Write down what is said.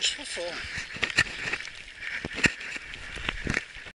舒服。